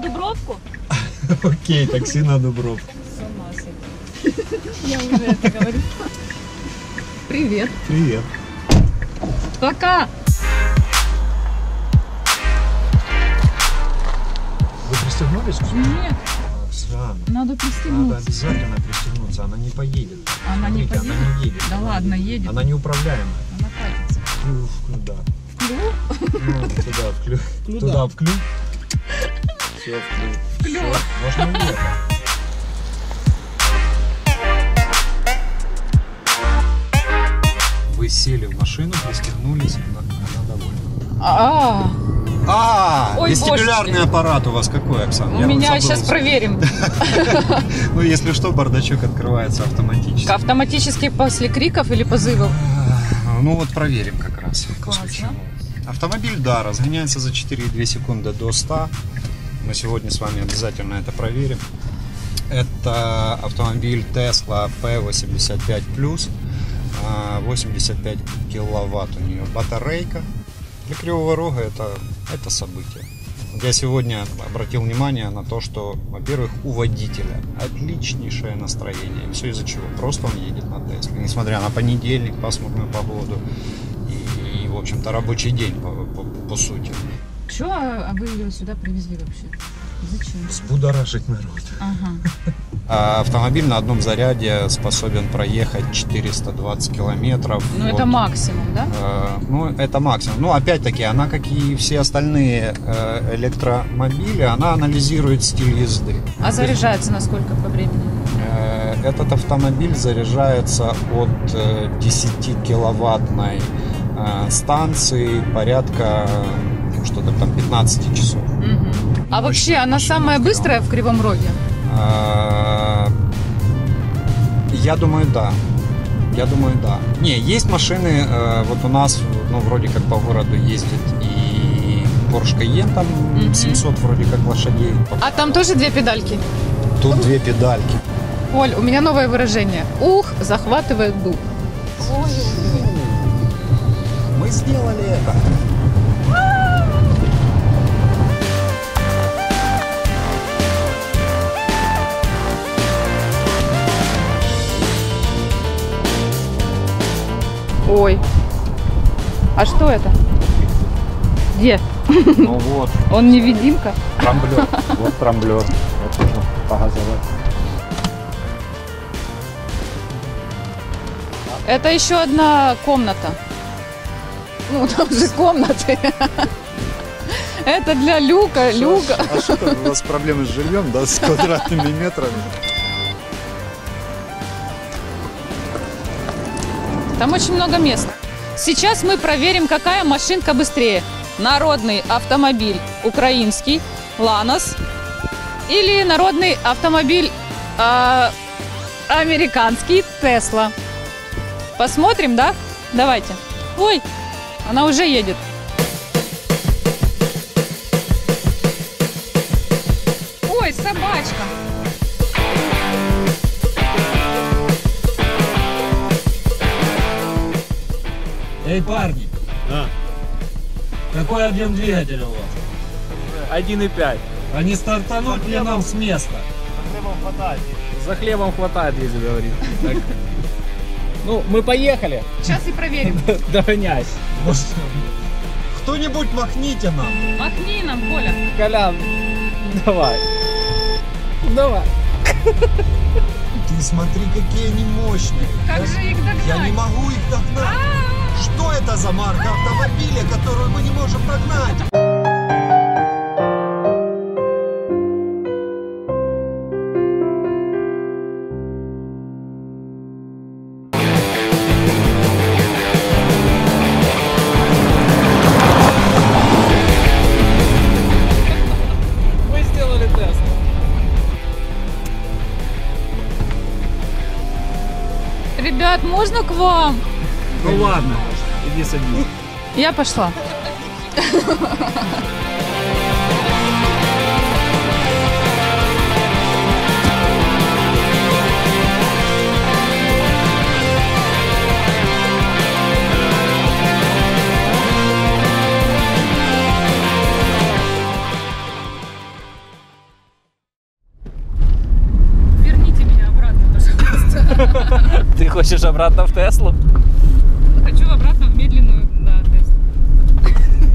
Дубровку? Окей, такси на Дубров. С ума сойти. Я уже это говорю. Привет. Привет. Пока. Вы пристегнулись? Нет, Странно. надо Надо пристегнуться. обязательно пристегнуться, она не поедет. Она не Смотрите, поедет? Она не едет. Да ладно, едет. Она неуправляемая. Она катится. Вклю, вклю, да. Ну, туда вклю. Вклю, Туда да. вклю. Все, вклю. Клю. Всё, Можно уехать. Вы сели в машину, пристегнулись, она она довольна. А, А, Ой, вестибулярный божечки. аппарат у вас какой, Оксана? у Я меня сейчас проверим. Ну, если что, бардачок открывается автоматически. Автоматически после криков или позывов? А, Ну вот проверим как раз. Классно. Автомобиль, да, разгоняется за 4,2 секунды до 100. Мы сегодня с вами обязательно это проверим. Это автомобиль Tesla P85+. а, 85 киловатт у нее батарейка. Для Кривого Рога это, это событие. Я сегодня обратил внимание на то, что, во-первых, у водителя отличнейшее настроение. Все из-за чего? Просто он едет на Тесле. Несмотря на понедельник, пасмурную погоду и, в общем-то, рабочий день по, по- по сути. Че а вы ее сюда привезли вообще? Зачем? Взбудоражить народ. Ага. А автомобиль на одном заряде способен проехать 420 километров. Ну Вот. это максимум, да? Э, Ну, это максимум. Ну, опять-таки, она, как и все остальные э, электромобили, она анализирует стиль езды. А заряжается на сколько по времени? Э, Этот автомобиль заряжается от э, 10 киловаттной э, станции порядка что-то там 15 часов. Мгм. А вообще она самая быстрая в Кривом Роге? Э, Я думаю, да. Я думаю, да. Не, есть машины, э, вот у нас, ну, вроде как по городу ездит и Porsche Cayenne, там Мгм. 700 вроде как лошадей. А там тоже две педальки? Тут две педальки. Оль, у меня новое выражение. Ух, захватывает дух. Мы сделали это. Ой. А что это? Где? Ну вот, Он невидимка? трамблер. Вот трамблер. Вот можно погазовать. Это еще одна комната. Ну, там же комнаты. Это для люка, люка. А что там у вас проблемы с жильем, да, с квадратными метрами? Там очень много места. Сейчас мы проверим, какая машинка быстрее. Народный автомобиль украинский, Ланос, или народный автомобиль а, американский, Тесла. Посмотрим, да? Давайте. Ой, она уже едет. Эй, парни, Да. какой объем двигателя у вас? 1,5. А не стартануть ли нам с места? За хлебом хватает, если говорить. Ну, мы поехали. Сейчас и проверим. Догоняй. Может, Кто-нибудь махните нам. Махни нам, Коля. Колян, давай. Давай. Ты смотри, какие они мощные. Как Я- же их догнать? Я не могу их догнать. Это за марка автомобиля, которую мы не можем догнать? Мы сделали тест. Ребят, можно к вам? Ну ладно, не садись. Я пошла. Верните меня обратно, пожалуйста. Ты хочешь обратно в Теслу?